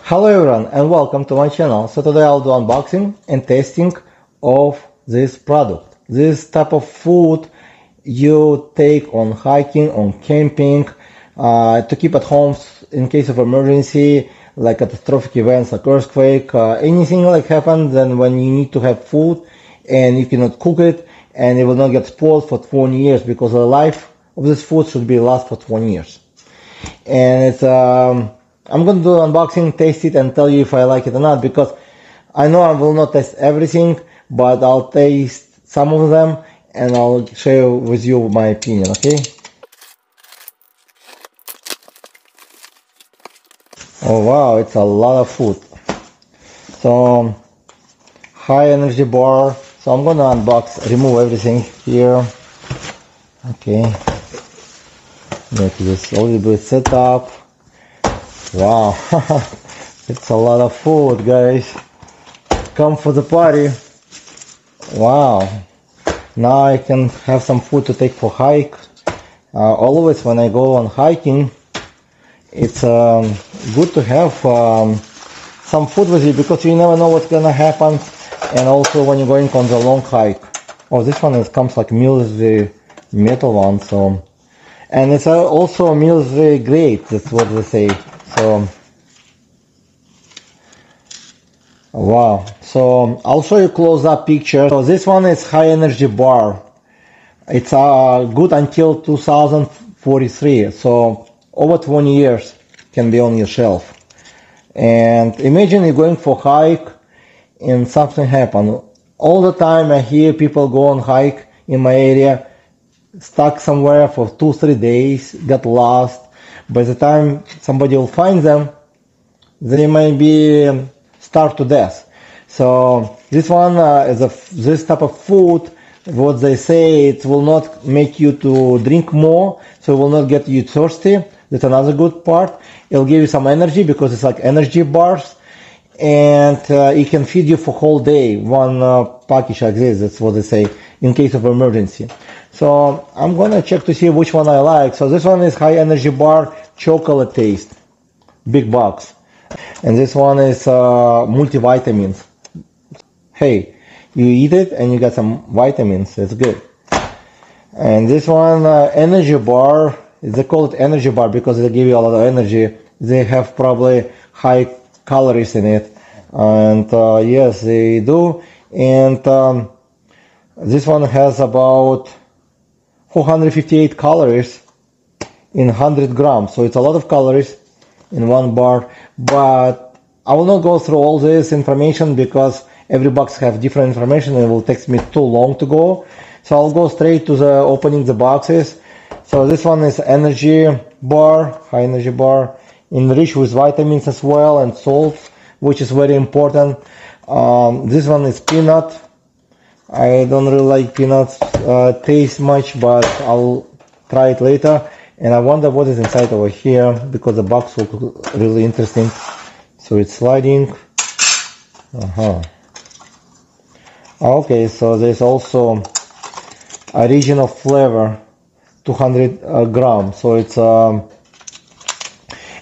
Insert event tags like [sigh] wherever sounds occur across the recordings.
Hello everyone and welcome to my channel. So today I'll do unboxing and testing of this product. This type of food you take on hiking, on camping, uh, to keep at home in case of emergency, like catastrophic events like earthquake, uh, anything like happen, then when you need to have food and you cannot cook it and it will not get spoiled for 20 years because the life of this food should be last for 20 years. And it's, um, I'm going to do unboxing, taste it and tell you if I like it or not because I know I will not test everything, but I'll taste some of them and I'll share with you my opinion, okay? Oh wow, it's a lot of food. So, high energy bar. So I'm gonna unbox, remove everything here. Okay. Make this a little bit set up. Wow, [laughs] it's a lot of food, guys. Come for the party. Wow. Now I can have some food to take for hike. Uh, always when I go on hiking, it's um, good to have um, some food with you because you never know what's gonna happen. And also when you're going on the long hike. Oh, this one is, comes like the metal one, so. And it's also military grade, that's what they say. Wow. So I'll show you close-up picture. So this one is high energy bar. It's uh, good until 2043. So over 20 years can be on your shelf. And imagine you're going for hike and something happen. All the time I hear people go on hike in my area, stuck somewhere for two, three days, got lost, by the time somebody will find them, they may be starved to death. So this one uh, is a this type of food. What they say it will not make you to drink more, so it will not get you thirsty. That's another good part. It'll give you some energy because it's like energy bars, and uh, it can feed you for whole day. One uh, package like this. That's what they say in case of emergency. So I'm gonna check to see which one I like. So this one is high energy bar chocolate taste, big box. And this one is uh, multivitamins. Hey, you eat it and you get some vitamins. It's good. And this one, uh, energy bar, they call it energy bar because they give you a lot of energy. They have probably high calories in it. And uh, yes, they do. And um, this one has about 458 calories in 100 grams. So it's a lot of calories in one bar. But I will not go through all this information because every box have different information and it will take me too long to go. So I'll go straight to the opening the boxes. So this one is energy bar, high energy bar, enriched with vitamins as well and salts, which is very important. Um, this one is peanut. I don't really like peanuts uh, taste much, but I'll try it later. And I wonder what is inside over here because the box looks really interesting. So it's sliding. Uh-huh. Okay, so there's also original flavor, 200 uh, grams. So it's um,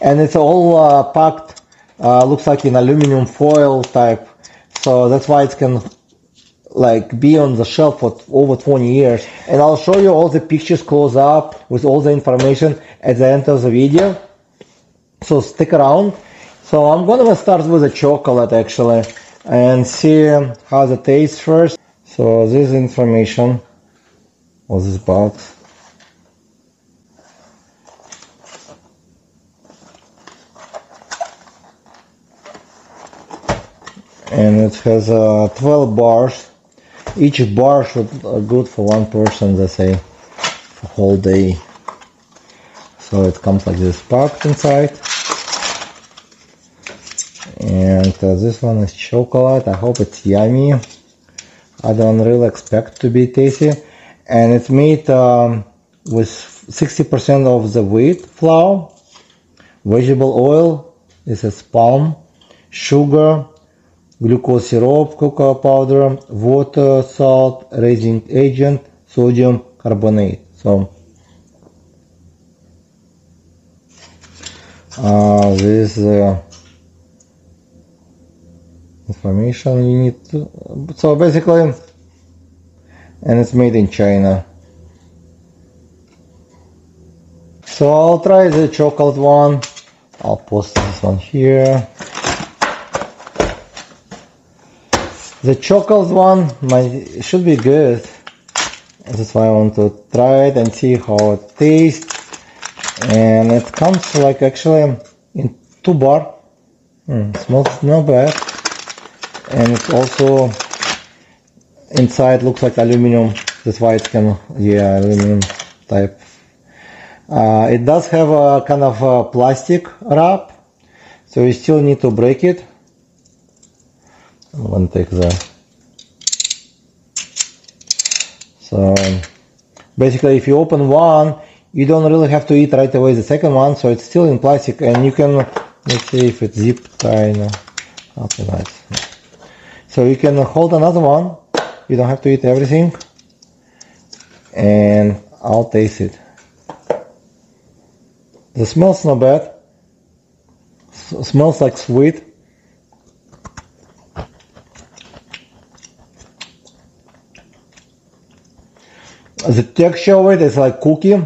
and it's all uh, packed. Uh, looks like in aluminum foil type. So that's why it can like be on the shelf for over 20 years. And I'll show you all the pictures close up with all the information at the end of the video. So stick around. So I'm gonna start with the chocolate actually and see how the taste first. So this information of this box and it has uh, 12 bars each bar should uh, good for one person they say for whole day. So it comes like this packed inside. And uh, this one is chocolate. I hope it's yummy. I don't really expect to be tasty. And it's made um, with 60% of the wheat flour. Vegetable oil this is palm sugar glucose syrup, cocoa powder, water, salt, raising agent, sodium carbonate. So uh, this uh, information you need to so basically and it's made in China. So I'll try the chocolate one. I'll post this one here the chocolate one might should be good. That's why I want to try it and see how it tastes. And it comes like actually in two bar. Mm, smells not bad. And it's also inside looks like aluminum. That's why kind of yeah aluminum type. Uh, it does have a kind of a plastic wrap so you still need to break it I'm gonna take the so um, basically if you open one you don't really have to eat right away the second one so it's still in plastic and you can let's see if it's zip tie no. Okay nice. So you can hold another one. You don't have to eat everything. And I'll taste it. The smell's not bad. S smells like sweet the texture of it is like cookie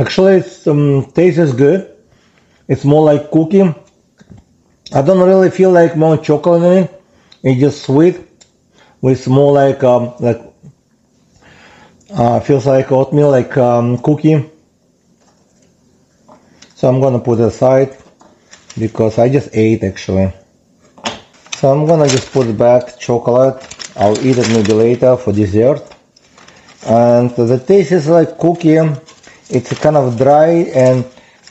Actually, it um, tastes good. It's more like cookie. I don't really feel like more chocolate in it. It's just sweet with more like um, like uh, feels like oatmeal, like um, cookie. So I'm gonna put it aside because I just ate actually. So I'm gonna just put back chocolate. I'll eat it maybe later for dessert. And the taste is like cookie it's kind of dry and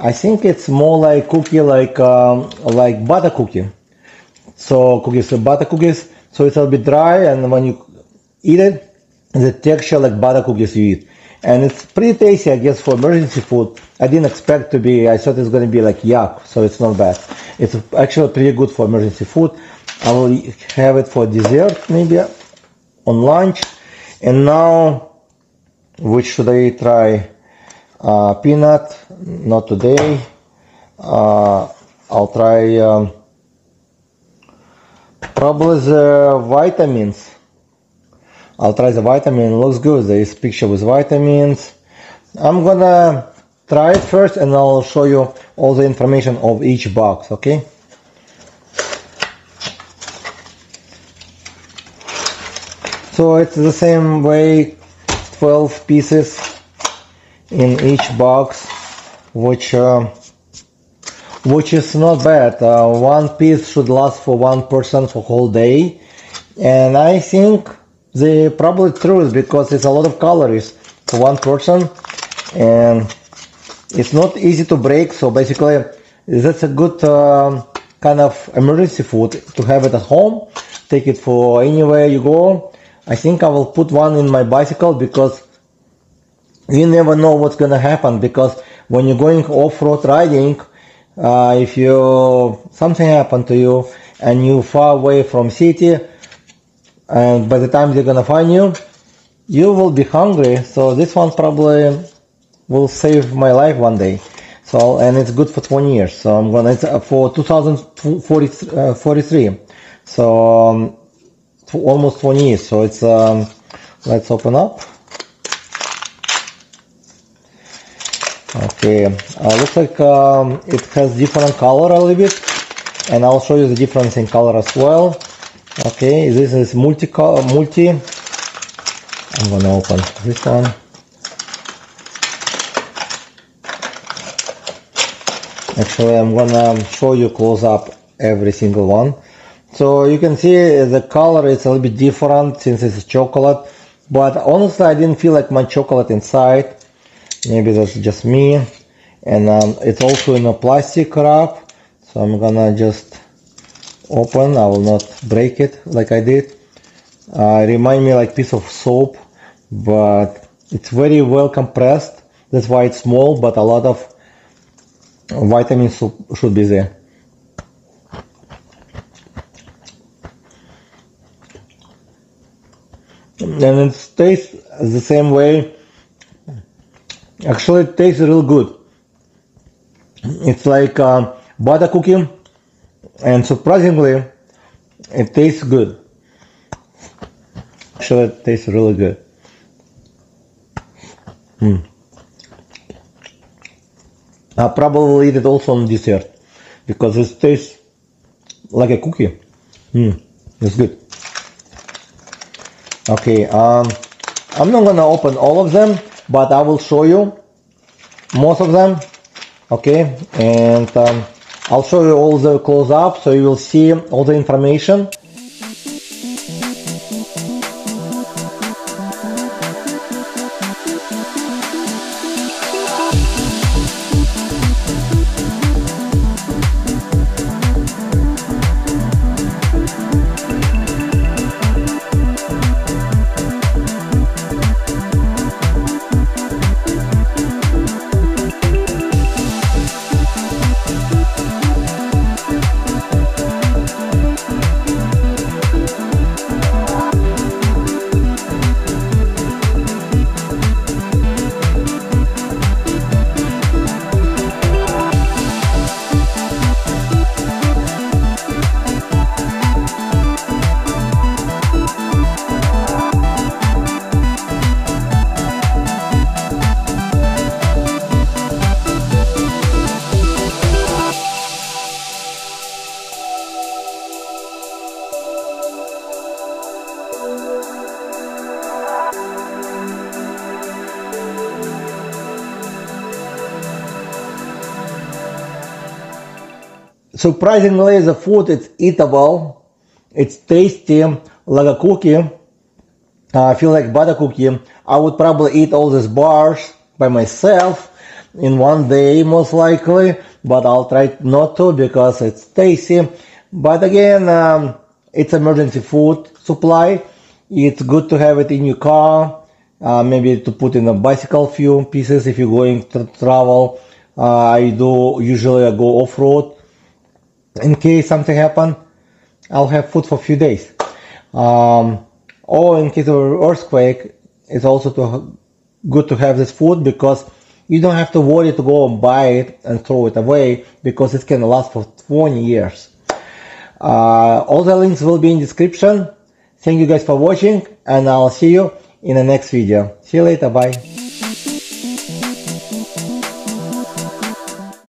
I think it's more like cookie like um, like butter cookie. So cookies butter cookies. So it's a bit dry and when you eat it, the texture like butter cookies you eat. And it's pretty tasty, I guess, for emergency food. I didn't expect to be, I thought it's going to be like yuck, so it's not bad. It's actually pretty good for emergency food. I will have it for dessert, maybe on lunch. And now, which should I try? uh, peanut not today uh, I'll try um, probably the vitamins I'll try the vitamin. Looks good. There is picture with vitamins. I'm gonna try it first and I'll show you all the information of each box okay? So it's the same way 12 pieces in each box which uh, which is not bad. Uh, one piece should last for one person for whole day. And I think they probably true because it's a lot of calories. For one person and it's not easy to break so basically that's a good uh, kind of emergency food to have it at home. Take it for anywhere you go. I think I will put one in my bicycle because you never know what's gonna happen because when you're going off-road riding, uh, if you something happened to you and you far away from city, and by the time they're gonna find you, you will be hungry. So this one probably will save my life one day. So and it's good for 20 years. So I'm gonna it's for 2043. Uh, so um, almost 20 years. So it's um, let's open up. Okay, uh, looks like um, it has different color a little bit, and I'll show you the difference in color as well. Okay, this is multi multi. I'm gonna open this one. Actually, I'm gonna show you close up every single one. So you can see the color is a little bit different since it's chocolate, but honestly, I didn't feel like my chocolate inside maybe that's just me and um, it's also in a plastic wrap so I'm gonna just open I will not break it like I did uh, remind me like piece of soap but it's very well compressed that's why it's small but a lot of vitamins should be there and it tastes the same way. Actually, it tastes real good. It's like uh, butter cookie, and surprisingly, it tastes good. Actually, it tastes really good. Hmm. I probably eat it also on dessert because it tastes like a cookie. Mm, it's good. Okay, um, I'm not gonna open all of them, but I will show you most of them. Okay, and um, I'll show you all the close up so you will see all the information. Surprisingly the food is eatable. It's tasty. Like a cookie I feel like butter cookie. I would probably eat all these bars by myself in one day most likely but I'll try not to because it's tasty. But again um, it's emergency food supply. It's good to have it in your car uh, maybe to put in a bicycle few pieces if you're going to travel. Uh, I do usually I go off-road in case something happen I'll have food for a few days. Um, or in case of earthquake it's also to, good to have this food because you don't have to worry to go and buy it and throw it away because it can last for 20 years. Uh, all the links will be in description. Thank you guys for watching and I'll see you in the next video. See you later. Bye